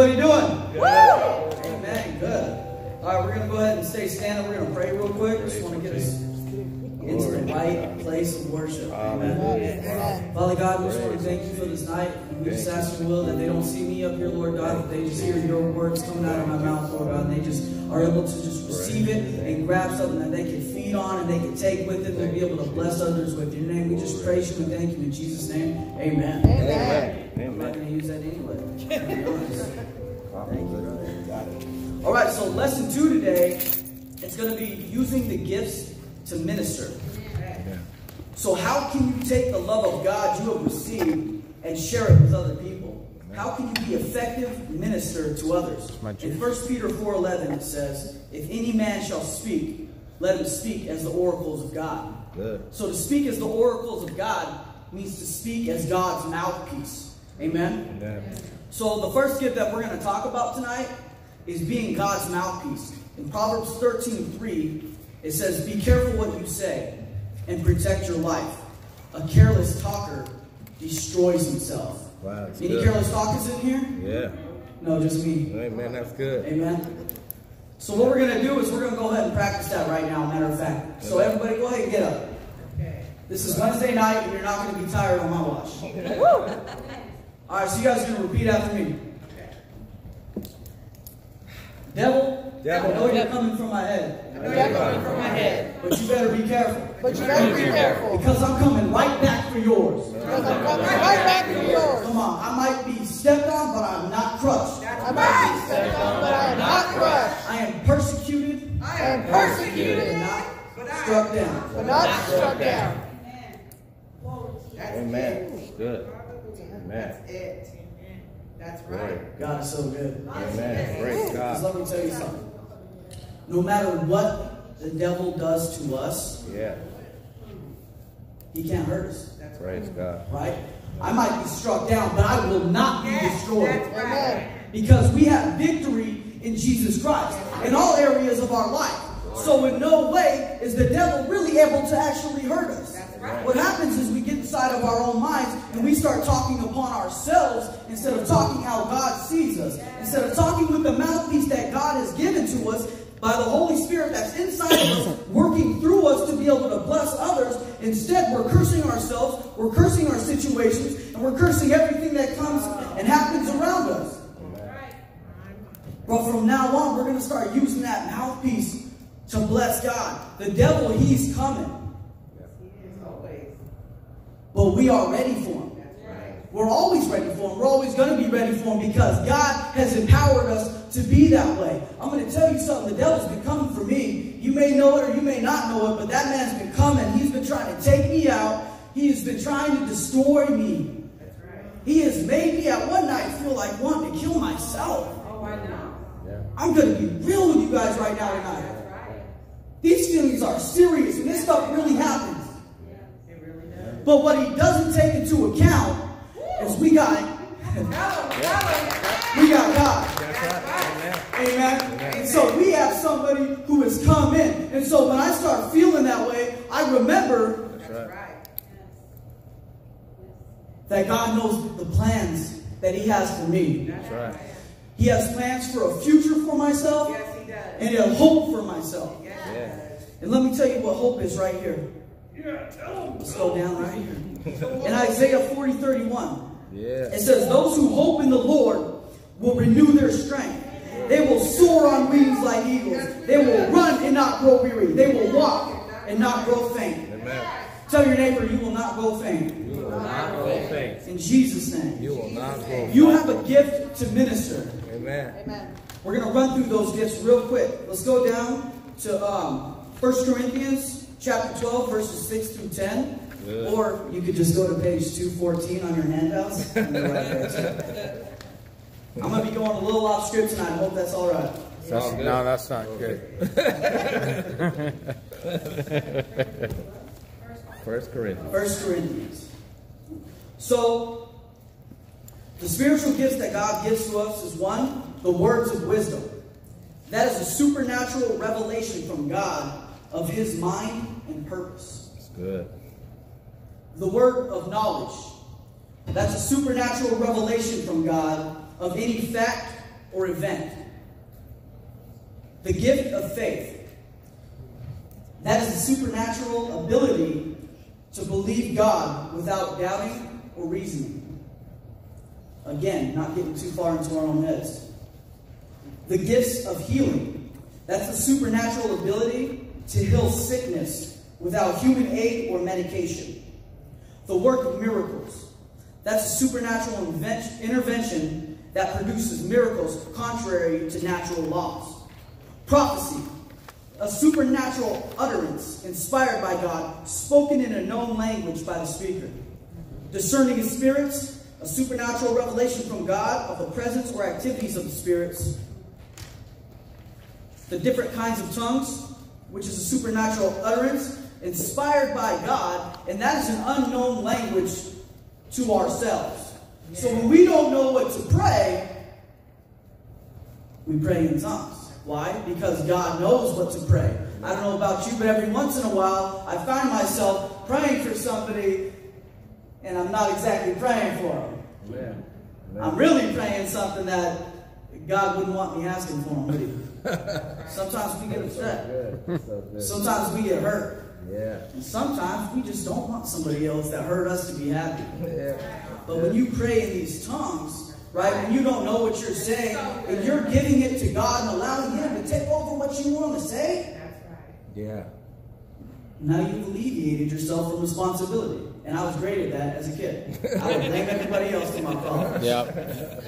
everybody doing? Good. Amen. Good. All right, we're going to go ahead and stay standing. We're going to pray real quick. Just want to get us into the right place of worship. Amen. Father God, we just want to thank you for this night. And we just ask your will that they don't see me up here, Lord God, that they just hear your words coming out of my mouth, Lord God, and they just are able to just receive it and grab something that they can feed on and they can take with them and be able to bless others with your name. We just praise you and thank you in Jesus' name. Amen. Amen. I'm not going to use that anyway. Thank you, brother. All right, so lesson two today is going to be using the gifts to minister. So, how can you take the love of God you have received and share it with other people? How can you be effective minister to others? In 1 Peter 4:11 it says, "If any man shall speak, let him speak as the oracles of God." Good. So to speak as the oracles of God means to speak as God's mouthpiece. Amen. Amen. So the first gift that we're going to talk about tonight is being God's mouthpiece. In Proverbs 13:3, it says, "Be careful what you say and protect your life. A careless talker destroys himself." Wow, that's Any good. careless talkers in here? Yeah. No, just me. Amen. That's good. Amen. So what we're going to do is we're going to go ahead and practice that right now, matter of fact. So everybody go ahead and get up. This is Wednesday night and you're not going to be tired on my watch. All right, so you guys are going to repeat after me. Devil, Devil. I know you're coming from my head, I know you're coming from my head, but you better be careful. but you better be careful. Because I'm coming right back for yours. Because I'm coming right back to yours. Come on, I might be stepped on, but I'm not crushed. I might be stepped on, but I am not crushed. I am persecuted I am persecuted, and not struck down. but not struck down. Amen. That's good. Amen. it. That's right. God is so good. Amen. Praise God. let me tell you something. No matter what the devil does to us, Yeah. he can't hurt us, Praise God. right? I might be struck down, but I will not be destroyed. Amen. Because we have victory in Jesus Christ in all areas of our life. So in no way is the devil really able to actually hurt us. What happens is we get inside of our own minds and we start talking upon ourselves instead of talking how God sees us. Instead of talking with the mouthpiece that God has given to us by the Holy Spirit that's inside of us, working through us to be able to bless others. Instead, we're cursing ourselves, we're cursing our situations, and we're cursing everything that comes and happens around us. But from now on, we're going to start using that mouthpiece to bless God. The devil, he's coming. But we are ready for him. We're always ready for him. We're always going to be ready for him because God has empowered us to be that way. I'm going to tell you something. The devil's been coming for me. You may know it or you may not know it, but that man's been coming. He's been trying to take me out. He has been trying to destroy me. He has made me at one night feel like wanting to kill myself. Oh, I know. Yeah. I'm going to be real with you guys right now tonight. These feelings are serious, and this stuff really happens. It really does. But what he doesn't take into account is we got Tell him, tell him. we got God. Amen. Amen. And so we have somebody who has come in. And so when I start feeling that way, I remember right. That God knows the plans that he has for me. Right. He has plans for a future for myself Yes, and a hope for myself. Yes. And let me tell you what hope is right here. Let's go down right here. In Isaiah 40, 31. Yeah. It says, Those who hope in the Lord will renew their strength. They will soar on wings like eagles. They will run and not grow weary. They will walk and not grow faint. Amen. Tell your neighbor, you will not grow faint. You will not go faint. In Jesus' name. You will not go You have a gift to minister. Amen. Amen. We're going to run through those gifts real quick. Let's go down to um, 1 Corinthians chapter 12, verses 6 through 10. Good. Or you could just go to page 214 on your handouts. right. I'm going to be going a little off script tonight. I hope that's all right. Sounds good. No, that's not good. First Corinthians. 1 Corinthians. So, the spiritual gifts that God gives to us is one, the words of wisdom. That is a supernatural revelation from God of His mind and purpose. That's good. The word of knowledge. That's a supernatural revelation from God of any fact or event. The gift of faith. That is the supernatural ability to believe God without doubting or reasoning. Again, not getting too far into our own heads. The gifts of healing. That's the supernatural ability to heal sickness without human aid or medication. The work of miracles. That's a supernatural intervention that produces miracles contrary to natural laws. Prophecy. A supernatural utterance inspired by God, spoken in a known language by the speaker. Discerning of spirits, a supernatural revelation from God of the presence or activities of the spirits. The different kinds of tongues, which is a supernatural utterance inspired by God, and that is an unknown language to ourselves. So when we don't know what to pray, we pray in tongues. Why? Because God knows what to pray. I don't know about you, but every once in a while, I find myself praying for somebody, and I'm not exactly praying for them. Amen. I'm really praying something that God wouldn't want me asking for him? Sometimes we get upset. Good. So. Sometimes we get hurt. Yeah. And sometimes we just don't want somebody else that hurt us to be happy. Yeah. But when you pray in these tongues, right, when you don't know what you're saying, and you're giving it to God and allowing Him to take over what you want to say, That's right. Yeah. now you've alleviated yourself from responsibility. And I was great at that as a kid. I would blame everybody else for my problems. Yep.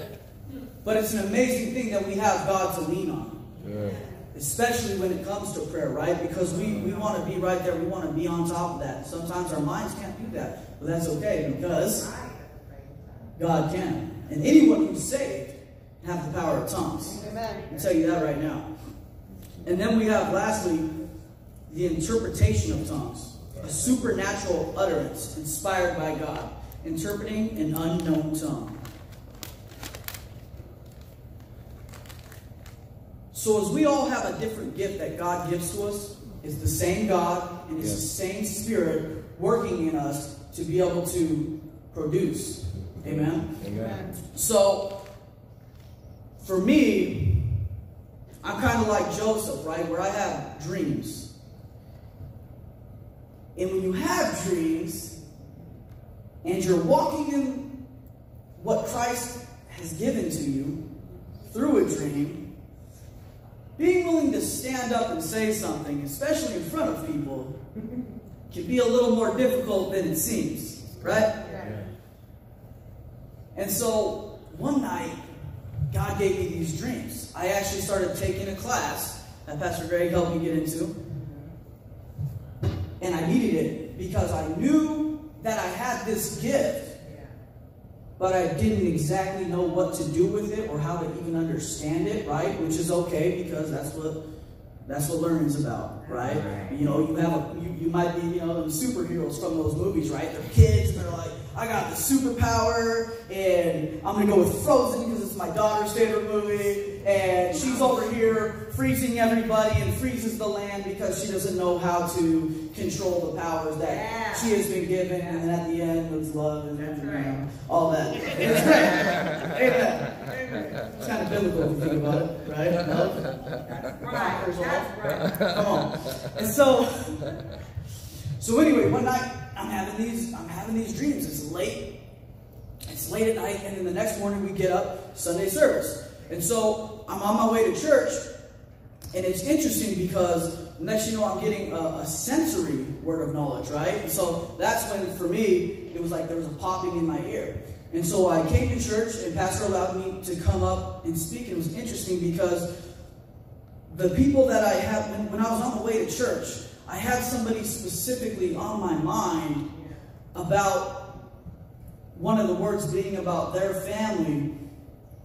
But it's an amazing thing that we have God to lean on. Good. Especially when it comes to prayer, right? Because we, we want to be right there. We want to be on top of that. Sometimes our minds can't do that. But that's okay because Right. That's right. God can. And anyone who's saved have the power of tongues. Amen. I'll tell you that right now. And then we have, lastly, the interpretation of tongues. A supernatural utterance inspired by God, interpreting an unknown tongue. So, as we all have a different gift that God gives to us, it's the same God and it's the same Spirit working in us to be able to produce. Amen? Amen. So, for me, I'm kind of like Joseph, right? Where I have dreams. And when you have dreams and you're walking in what Christ has given to you through a dream, being willing to stand up and say something, especially in front of people, can be a little more difficult than it seems, right? And so one night, God gave me these dreams. I actually started taking a class that Pastor Greg helped me get into. And I needed it because I knew that I had this gift. But I didn't exactly know what to do with it or how to even understand it, right? Which is okay because that's what that's what learning's about, right? You know, you have a you, you might be, you know, superheroes from those movies, right? They're kids they're like, I got the superpower and I'm gonna go with Frozen because it's my daughter's favorite movie, and she's over here freezing everybody and freezes the land because she doesn't know how to control the powers that Yeah. she has been given, and then at the end it's love and That's you know, right. all that. Amen. It's kind of biblical if you think about it, right? Love. Right. That's right. Come on. And so, so anyway, one night I'm having these, I'm having these dreams. It's late. It's late at night, and then the next morning we get up Sunday service. And so I'm on my way to church, and it's interesting because next you know I'm getting a, a sensory word of knowledge, right? And so that's when for me it was like there was a popping in my ear. And so I came to church, and Pastor allowed me to come up and speak. And it was interesting because the people that I had when, when I was on the way to church, I had somebody specifically on my mind about one of the words being about their family.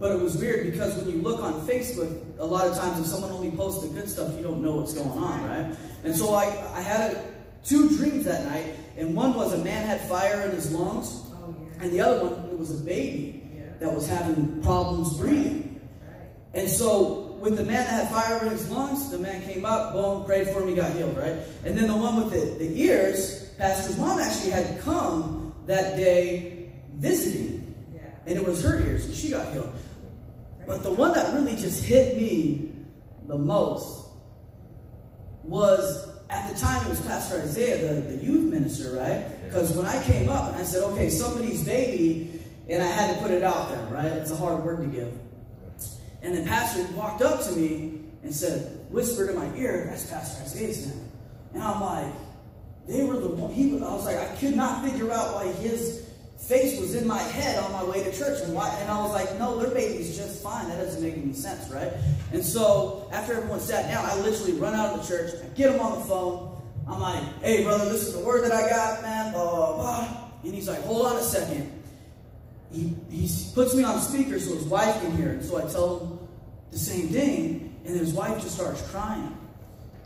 But it was weird because when you look on Facebook, a lot of times if someone only posts the good stuff, you don't know what's going on, right? And so I, I had two dreams that night, and one was a man had fire in his lungs, Oh, yeah. and the other one it was a baby Yeah. that was having problems breathing. Right. And so with the man that had fire in his lungs, the man came up, boom, prayed for him, he got healed, right? And then the one with the, the ears, Pastor's mom actually had come that day visiting. Yeah. And it was her ears, and she got healed. But the one that really just hit me the most was at the time it was Pastor Isaiah, the, the youth minister, right? Because when I came up and I said, okay, somebody's baby, and I had to put it out there, right? It's a hard word to give. And then Pastor walked up to me and said, whispered in my ear, that's Pastor Isaiah's name. And I'm like, they were the one, he was, I was like, I could not figure out why his face was in my head on my way to church. And, why, and I was like, no, their baby's just fine. That doesn't make any sense, right? And so after everyone sat down, I literally run out of the church, I get him on the phone. I'm like, hey, brother, this is the word that I got, man, blah, blah, blah. And he's like, hold on a second. He, he puts me on speaker so his wife can hear it. So I tell him the same thing, and his wife just starts crying.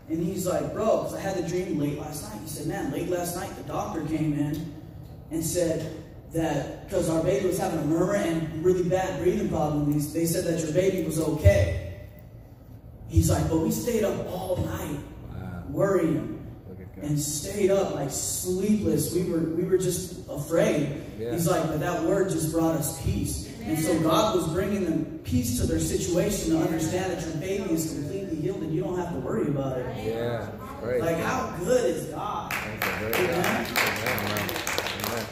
And he's like, bro, because I had the dream late last night. He said, man, late last night the doctor came in and said that because our baby was having a murmur and really bad breathing problems, they said that your baby was okay. He's like, but we stayed up all night Wow. worrying Look at God. and stayed up like sleepless. We were we were just afraid. Yeah. He's like, but that word just brought us peace. And so God was bringing them peace to their situation to understand that your baby is completely healed and you don't have to worry about it. Yeah. Great. Like how good is God? That's a very good. Amen. Amen.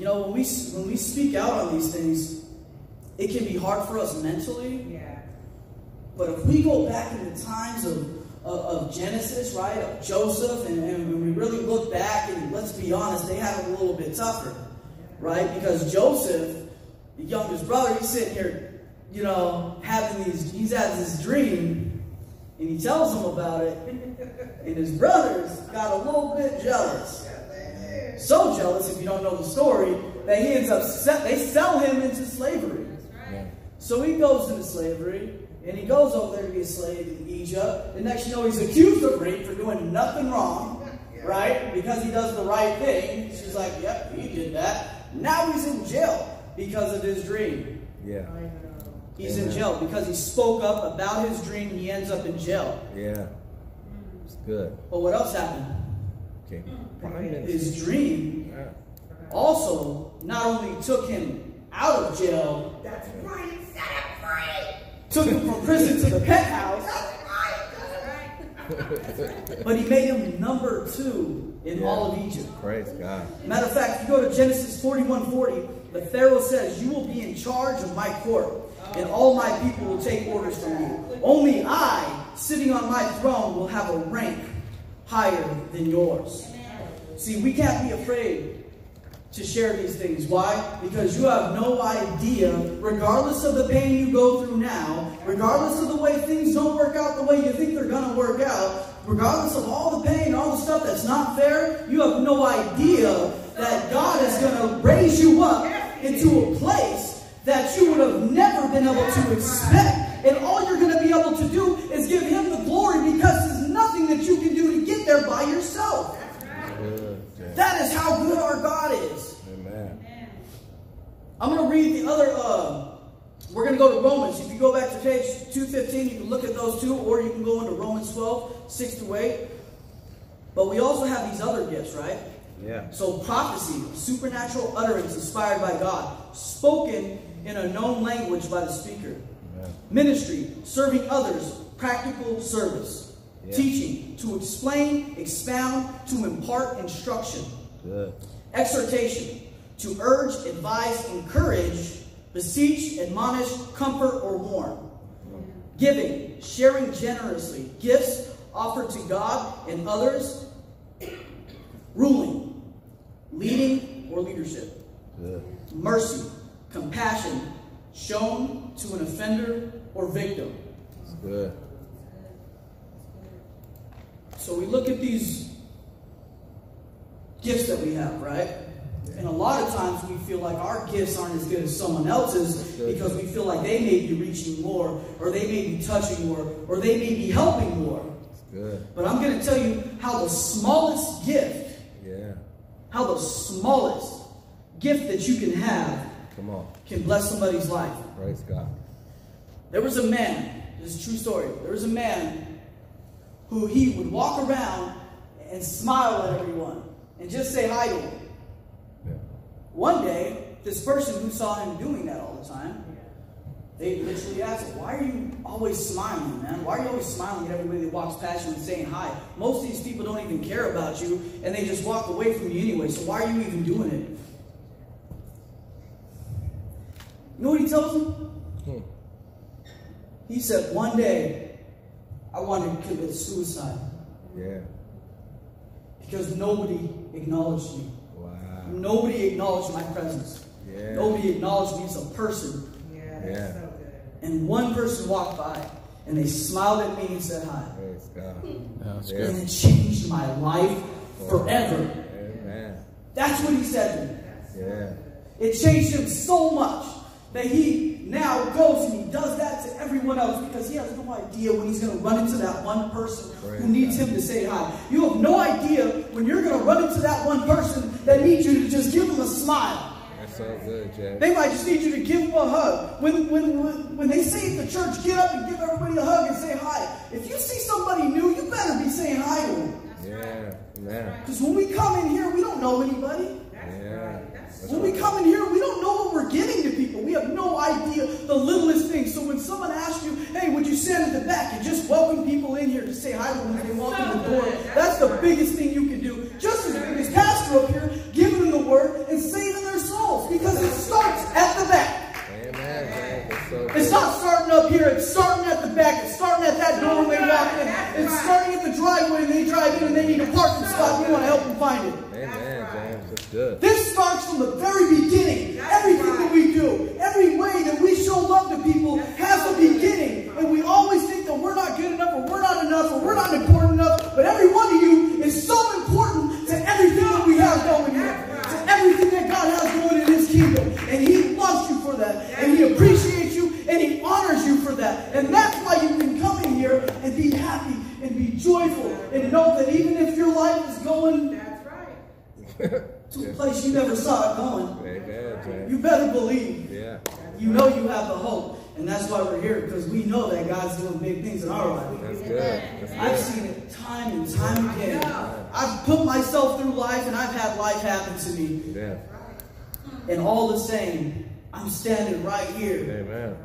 You know, when we when we speak out on these things, it can be hard for us mentally. Yeah. But if we go back in the times of, of, of Genesis, right, of Joseph, and, and when we really look back, and let's be honest, they had it a little bit tougher, right? Because Joseph, the youngest brother, he's sitting here, you know, having these, he's had this dream, and he tells them about it, and his brothers got a little bit jealous. So jealous, if you don't know the story, that he ends up, se- they sell him into slavery. Yeah. So he goes into slavery, and he goes over there to be a slave in Egypt. The next you know, he's accused of rape for doing nothing wrong, right? Because he does the right thing. She's like, yep, he did that. Now he's in jail because of his dream. Yeah. I know. He's in jail because he spoke up about his dream, and he ends up in jail. Yeah. It's good. But what else happened? Okay. Mm-hmm. Prime Minister. His dream Yeah. also not only took him out of jail, That's right. Set it free. took him from prison to the penthouse, That's right. That's right. but he made him number two in Yeah. all of Egypt. Praise God. Matter of fact, if you go to Genesis 41 40, the Pharaoh says, You will be in charge of my court, and oh. all my people will take orders from you. Only I, sitting on my throne, will have a rank higher than yours. See, we can't be afraid to share these things. Why? Because you have no idea, regardless of the pain you go through now, regardless of the way things don't work out the way you think they're going to work out, regardless of all the pain, all the stuff that's not fair, you have no idea that God is going to raise you up into a place that you would have never been able to expect. And all you're going to be able to do is give Him the glory because there's nothing that you can do to get there by yourself. That is how good our God is. Amen. I'm going to read the other. Uh, we're going to go to Romans. If you go back to page 215, you can look at those two, or you can go into Romans 12, 6 to 8. But we also have these other gifts, right? Yeah. So prophecy, supernatural utterance inspired by God, spoken in a known language by the speaker. Amen. Ministry, serving others, practical service. Yeah. Teaching, to explain, expound, to impart instruction. Good. Exhortation, to urge, advise, encourage, beseech, admonish, comfort, or warn. Giving, sharing generously, gifts offered to God and others. Ruling, leading, or leadership. Good. Mercy, compassion, shown to an offender or victim. It's good. So we look at these gifts that we have, right? And a lot of times we feel like our gifts aren't as good as someone else's because we feel like they may be reaching more, or they may be touching more, or they may be helping more. Good. But I'm going to tell you how the smallest gift, Yeah. how the smallest gift that you can have Come on. can bless somebody's life. Praise God. There was a man, this is a true story. There was a man who he would walk around and smile at everyone and just say hi to them. Yeah. One day, this person who saw him doing that all the time They literally asked him, Why are you always smiling, man? Why are you always smiling at everybody that walks past you and saying hi? Most of these people don't even care about you and they just walk away from you anyway, so why are you even doing it? You know what he tells them? Hmm. He said, One day I wanted to commit suicide Yeah. because nobody acknowledged me. Wow. Nobody acknowledged my presence. Yeah. Nobody acknowledged me as a person. Yeah. And one person walked by and they smiled at me and said hi. Praise God. That's Yeah. And it changed my life forever. Amen. That's what he said to me. Yeah. It changed him so much that he now goes and he does that to everyone else because he has no idea when he's going to run into that one person Praise who needs God. him to say hi. You have no idea when you're going to run into that one person that needs you to just give them a smile. That's so good, Jack. They might just need you to give them a hug. When, when, when, when they say at the church, get up and give everybody a hug and say hi. If you see somebody new, you better be saying hi to them. Yeah. Amen. Because when we come in here, we don't know anybody. Yeah. That's When we come in here, we don't know what we're giving to people. We have no idea the littlest things. So when someone asks you, hey, would you stand at the back and just welcome people in here to say hi to them when they walk in the door? That's the biggest thing you can do. Just as big as Pastor up here, giving them the word and saving their souls. Because it starts at the back. Amen, so. It's not starting up here, it's starting at the back. It's starting at that door when they walk in. It's starting at the driveway and they drive in and they need a parking spot. We want to help them find it. Amen, James. That's good. This starts from the very beginning. You never saw it going, Amen, you better believe. Yeah. You know you have the hope. And that's why we're here, because we know that God's doing big things in our life. That's good. That's I've good. seen it time and time again. I've put myself through life and I've had life happen to me. Yeah. And all the same, I'm standing right here. Amen.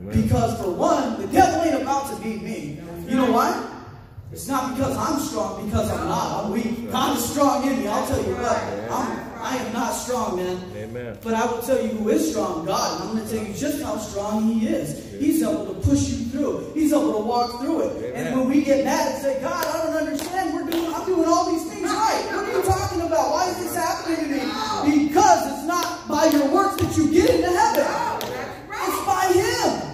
Amen. Because for one, the devil ain't about to beat me. You know why? It's not because I'm strong, because I'm not. I'm weak. God is strong in me. I'll tell you what. I'm, I am not strong, man. Amen. But I will tell you who is strong, God. And I'm going to tell you just how strong He is. He's able to push you through. He's able to walk through it. And when we get mad and say, God, I don't understand. We're doing, I'm doing all these things right. What are you talking about? Why is this happening to me? Because it's not by your works that you get into heaven. It's by Him.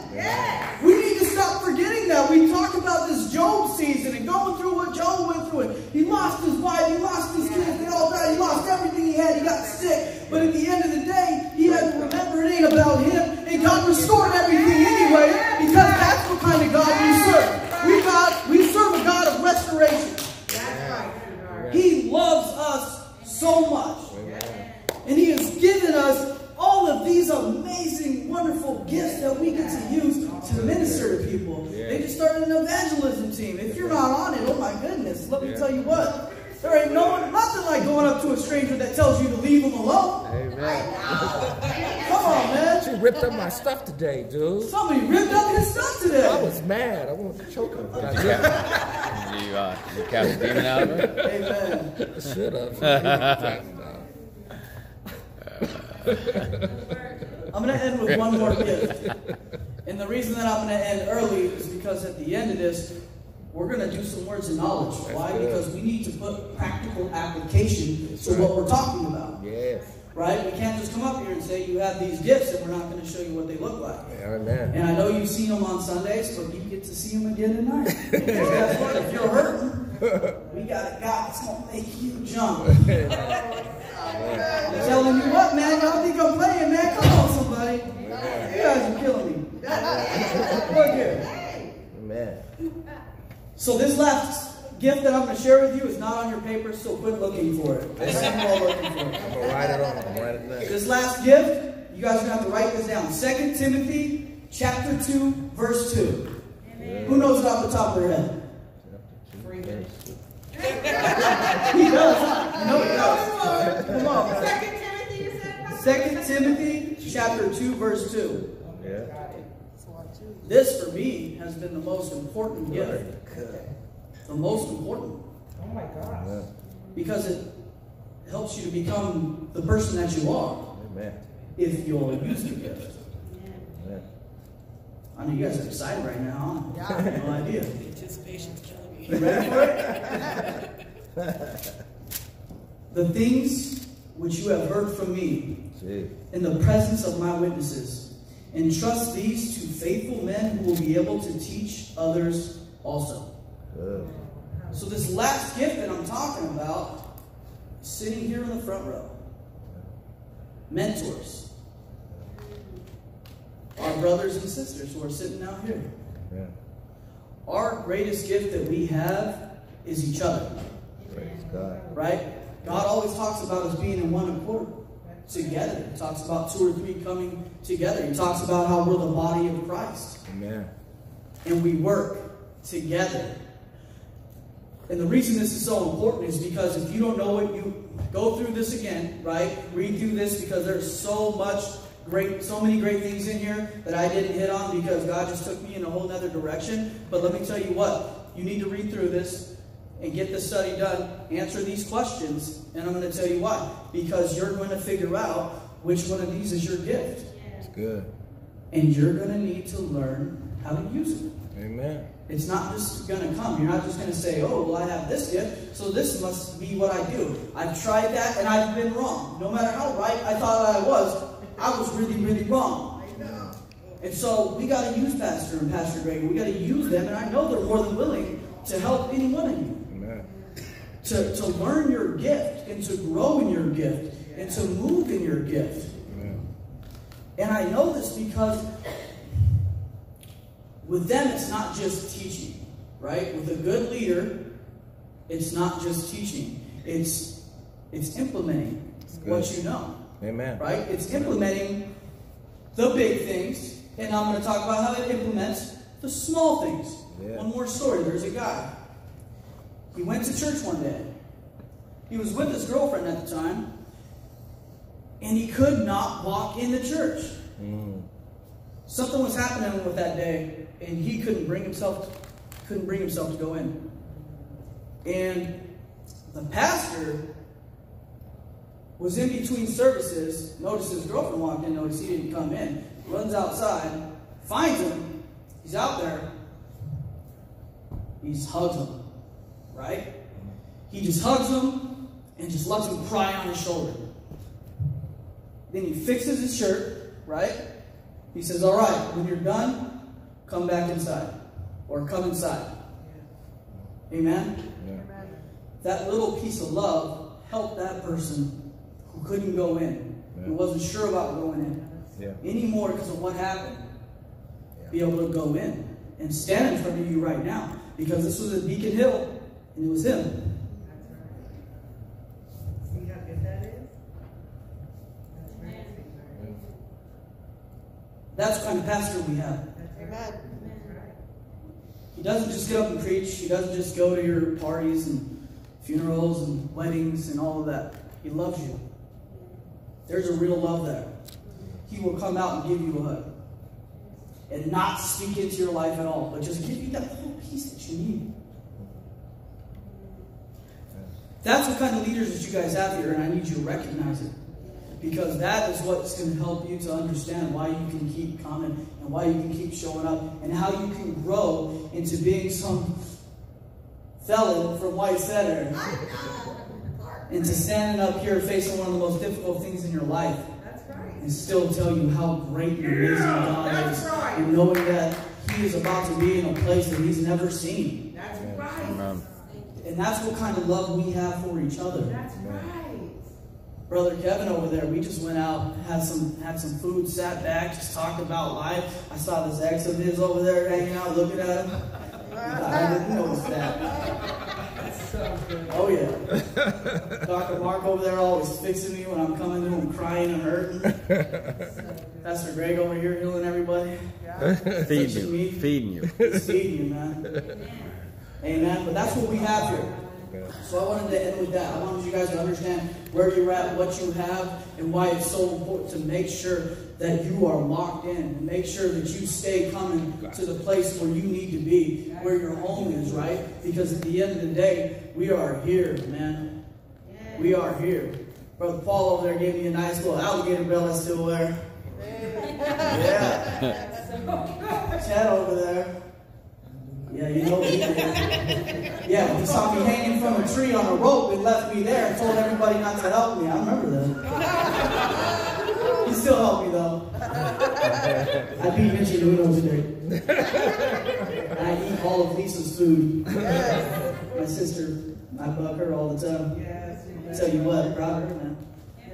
We need to stop forgetting that. We talk about this Job season and going through what Job went through. It. He lost his wife, he lost his kids, they all died, he lost everything he had, he got sick. But at the end of the I'm going to end with one more gift. And the reason that I'm going to end early is because at the end of this, we're going to do some words of knowledge. Why? Because we need to put practical application to what we're talking about. Yes. Right? We can't just come up here and say you have these gifts and we're not going to show you what they look like. Amen. And I know you've seen them on Sundays, but you get to see them again tonight. Guess what? If you're hurting, we got a God that's going to make you jump. Oh, I'm telling you what, man. Y'all think I'm playing, man? Come on, somebody. You guys are killing me. Look here. Amen. So this last gift that I'm going to share with you is not on your paper, so quit looking for it. I see you all looking for it. I'm gonna write it on. I'm write it down. This last gift, you guys are going to have to write this down. 2 Timothy chapter 2, verse 2. Who knows it off the top of their head? He does, huh? You he does. Come on. Second Timothy, you said? Pastor? Second Timothy chapter 2, verse 2. Yeah. This for me has been the most important gift. Good. The most important. Oh my God. Amen. Because it helps you to become the person that you are Amen. if you'll use the gift. Amen. I know you guys are excited right now. Huh? I have no idea. Anticipation's killing me. You ready for it? the things which you have heard from me Gee. in the presence of my witnesses, entrust these to faithful men who will be able to teach others also. Good. So this last gift that I'm talking about, sitting here in the front row, mentors, our brothers and sisters who are sitting out here. Yeah. Our greatest gift that we have is each other, Praise God. right? God always talks about us being in one accord, together. He talks about two or three coming together. He talks about how we're the body of Christ Amen. and we work together. And the reason this is so important is because if you don't know it, you go through this again, right? Read through this because there's so much great, so many great things in here that I didn't hit on because God just took me in a whole other direction. But let me tell you what, you need to read through this and get the study done, answer these questions, and I'm going to tell you why. Because you're going to figure out which one of these is your gift. It's good. And you're going to need to learn how to use it. Amen. It's not just going to come. You're not just going to say, oh, well, I have this gift, so this must be what I do. I've tried that and I've been wrong. No matter how right I thought I was, I was really, really wrong. And so we got to use Pastor and Pastor Greg. We got to use them, and I know they're more than willing to help any one of you Amen. to, to learn your gift and to grow in your gift and to move in your gift. Amen. And I know this because with them, it's not just teaching, right? With a good leader, it's not just teaching. It's it's implementing what you know, Amen. right? It's implementing the big things, and I'm going to talk about how it implements the small things. Yeah. One more story. There's a guy. He went to church one day. He was with his girlfriend at the time, and he could not walk in the church. Mm. Something was happening with that day, and he couldn't bring himself couldn't bring himself to go in. And the pastor was in between services, noticed his girlfriend walked in, noticed he didn't come in, runs outside, finds him, he's out there, he just hugs him, right? He just hugs him and just lets him cry on his shoulder. Then he fixes his shirt, right? He says, All right, when you're done, come back inside. Or come inside. Amen? Yeah. That little piece of love helped that person who couldn't go in, who wasn't sure about going in Yeah. anymore because of what happened, be able to go in and stand in front of you right now. Because this was at Beacon Hill, and it was him. See how good that is? That's the kind of pastor we have. Amen. He doesn't just get up and preach. He doesn't just go to your parties and funerals and weddings and all of that. He loves you. There's a real love there. He will come out and give you a hug. And not speak into your life at all, but just give you that little piece that you need. That's what kind of leaders that you guys have here, and I need you to recognize it. Because that is what's going to help you to understand why you can keep coming and why you can keep showing up and how you can grow into being some felon from White Center into standing up here facing one of the most difficult things in your life That's right. and still tell you how great and amazing God that's is right. and knowing that He is about to be in a place that He's never seen. That's right. Amen. And that's what kind of love we have for each other. That's right. Brother Kevin over there, we just went out, had some had some food, sat back, just talked about life. I saw this ex of his over there hanging out, looking at him. I didn't notice that. So. Oh yeah. Dr. Mark over there always fixing me when I'm coming to him crying and hurting. Pastor Greg over here healing everybody. Yeah. Feeding you. me. Feeding you. He's feeding you, man. Amen. But that's what we have here. So I wanted to end with that. I wanted you guys to understand where you're at, what you have, and why it's so important to make sure that you are locked in. And make sure that you stay coming to the place where you need to be, where your home is, right? Because at the end of the day, we are here, man. We are here. Brother Paul over there gave me a nice little alligator bell I still wear. Yeah. Chad over there. Yeah, you know he. Yeah, he saw me hanging from a tree on a rope and left me there and told everybody not to help me. I remember that. He still helped me though. I beat Vinci Nuno today. I eat all of Lisa's food. My sister, I bug her all the time. Yes. Tell you what, proud of her, man.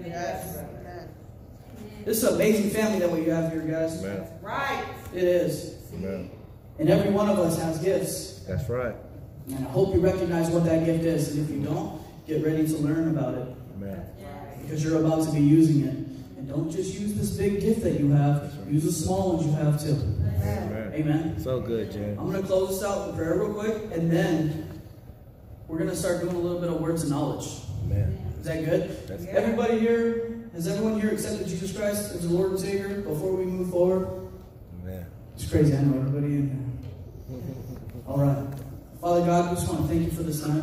Yes. This is an amazing family that we have here, guys. Man, Right. It is. man. And every one of us has gifts. That's right. And I hope you recognize what that gift is. And if you don't, get ready to learn about it Amen. because you're about to be using it. And don't just use this big gift that you have, use the small ones you have too. Man. Amen. So good, Jen. I'm going to close this out in prayer real quick, and then we're going to start doing a little bit of words of knowledge. Amen. Is that good? That's Everybody here, has everyone here accepted Jesus Christ as the Lord and Savior before we move forward? Amen. It's crazy. I know everybody in here. All right. Father God, we just want to thank you for this time.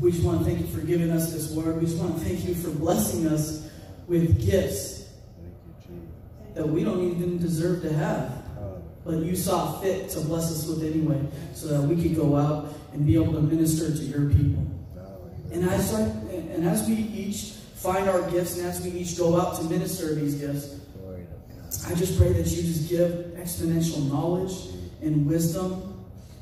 We just want to thank you for giving us this word. We just want to thank you for blessing us with gifts that we don't even deserve to have. But you saw fit to bless us with anyway, so that we could go out and be able to minister to your people. And as, I, and as we each find our gifts and as we each go out to minister these gifts. I just pray that you just give exponential knowledge and wisdom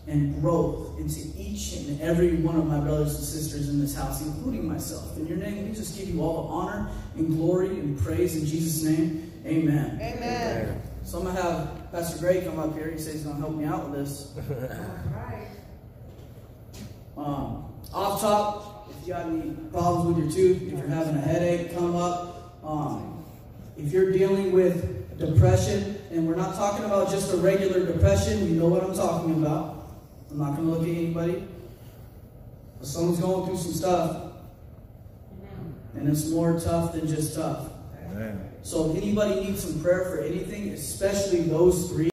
and growth into each and every one of my brothers and sisters in this house, including myself. In your name, we just give you all the honor and glory and praise in Jesus' name. Amen. Amen. So I'm going to have Pastor Greg come up here. He says he's going to help me out with this. Right. Um, off top, if you got any problems with your tooth, if you're having a headache, come up. Um, if you're dealing with depression, and we're not talking about just a regular depression, you know what I'm talking about. I'm not going to look at anybody. But someone's going through some stuff, and it's more tough than just tough. Man. So if anybody needs some prayer for anything, especially those three,